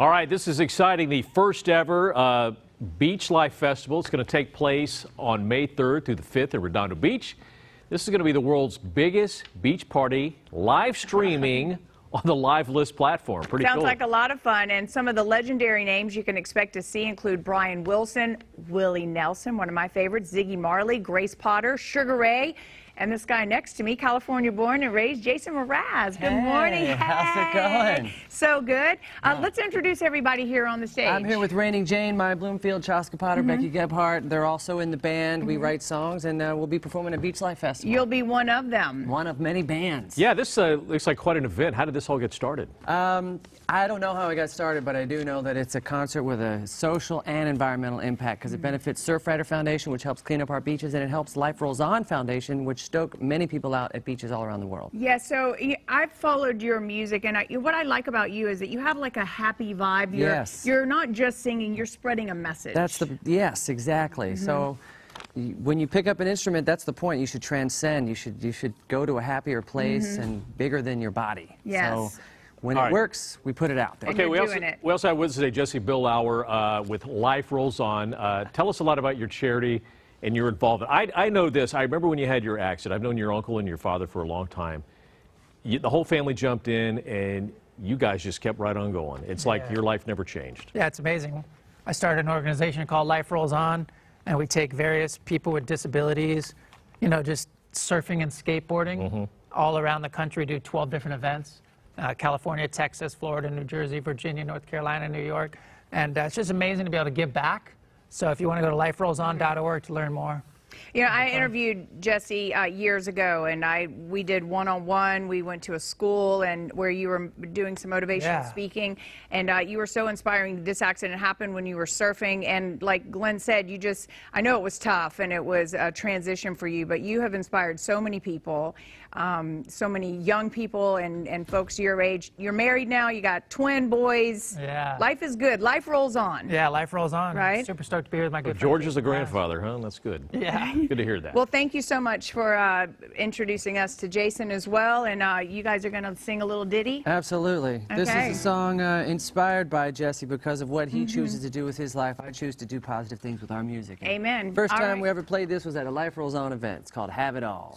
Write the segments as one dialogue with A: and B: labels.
A: All right, this is exciting. The first ever uh, Beach Life Festival is going to take place on May 3rd through the 5th in Redondo Beach. This is going to be the world's biggest beach party live streaming on the LiveXLive platform. Pretty
B: Sounds
A: cool.
B: like a lot of fun, and some of the legendary names you can expect to see include Brian Wilson, Willie Nelson, one of my favorites, Ziggy Marley, Grace Potter, Sugar Ray, and this guy next to me, California born and raised, Jason Mraz. Good
C: Hey,
B: morning.
C: how's it going?
B: So good. Uh, let's introduce everybody here on the stage.
C: I'm here with Raining Jane, Maya Bloomfield, Chaska Potter,
B: Mm-hmm.
C: Becky Gebhardt. They're also in the band. We write songs, and uh, we'll be performing at Beach Life Festival.
B: You'll be one of them.
C: one of many bands.
A: yeah, this uh, looks like quite an event. How did this all get started?
C: Um, I don't know how I got started, but I do know that it's a concert with a social and environmental impact because it benefits Surfrider Foundation, which helps clean up our beaches, and it helps Life Rolls On Foundation, which stoke many people out at beaches all around the world.
B: Yeah, so I've followed your music, and I, what I like about you is that you have like a happy vibe. You're,
C: Yes.
B: You're not just singing; you're spreading a message.
C: That's the yes, exactly. So when you pick up an instrument, that's the point. You should transcend. You should you should go to a happier place and bigger than your body.
B: Yes.
C: So when
A: All
C: it
A: right.
C: works, we put it out there.
A: Okay, we also,
B: it.
A: we also have with us today Jesse Billauer uh, with Life Rolls On. Uh, tell us a lot about your charity and your involvement. I, I know this. I remember when you had your accident. I've known your uncle and your father for a long time. You, the whole family jumped in, and you guys just kept right on going. It's like your life never changed.
D: Yeah, it's amazing. I started an organization called Life Rolls On, and we take various people with disabilities, you know, just surfing and skateboarding all around the country, do 12 different events uh, California, Texas, Florida, New Jersey, Virginia, North Carolina, New York. And uh, it's just amazing to be able to give back. So if you want to go to liferollson.org to learn more.
B: You know, I interviewed Jesse uh, years ago, and I we did one-on-one. We went to a school and where you were doing some motivational
D: Yeah.
B: speaking, and uh, you were so inspiring. This accident happened when you were surfing, and like Glenn said, you just I know it was tough and it was a transition for you, but you have inspired so many people, um, so many young people and and folks your age. You're married now. You got twin boys.
D: Yeah.
B: Life is good. Life rolls on.
D: Yeah, Life Rolls On.
B: Right.
D: Super stoked to be here with my good friend
A: George is a
D: Jason Mraz.
A: grandfather, huh? That's good.
D: Yeah.
A: Good to hear that.
B: Well, thank you so much for uh, introducing us to Jason as well. And uh, you guys are going to sing a little ditty.
C: Absolutely. This is a song uh, inspired by Jesse because of what he
B: Mm-hmm.
C: chooses to do with his life. I choose to do positive things with our music.
B: Amen.
C: First
B: All
C: time
B: right.
C: we ever played this was at a Life Rolls On event. It's called Have It All.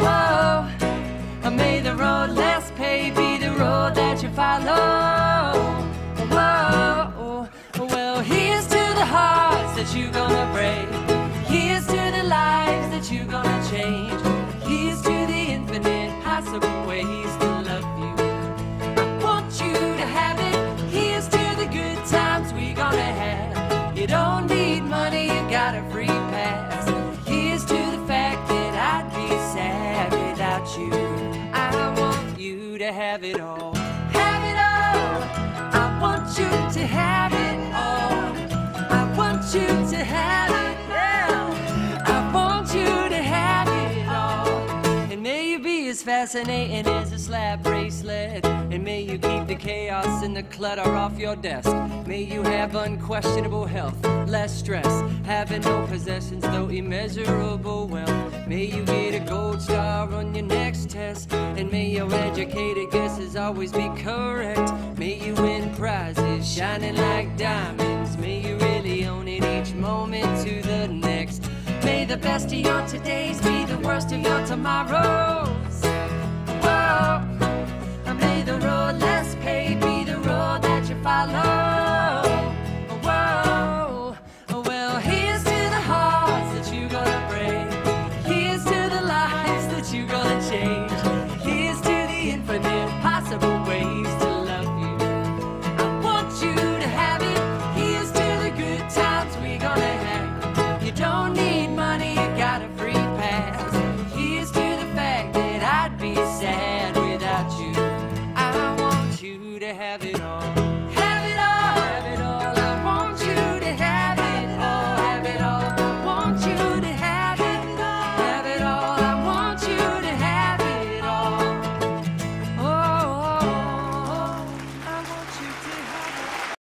C: Whoa, may the road less paved be the road that you follow. Whoa, well, here's to the hearts that you're gonna break. Here's to the lives that you're gonna change. Here's to the infinite possible ways it all. Have it all. I want you fascinating as a slab bracelet. And may you keep the chaos and the clutter off your desk. May you have unquestionable health, less stress. Having no possessions, though immeasurable wealth. May you get a gold star on your next test. And may your educated guesses always be correct. May you win prizes shining like diamonds. May you really own it each moment to the next. May the best of your todays be the worst of your tomorrows.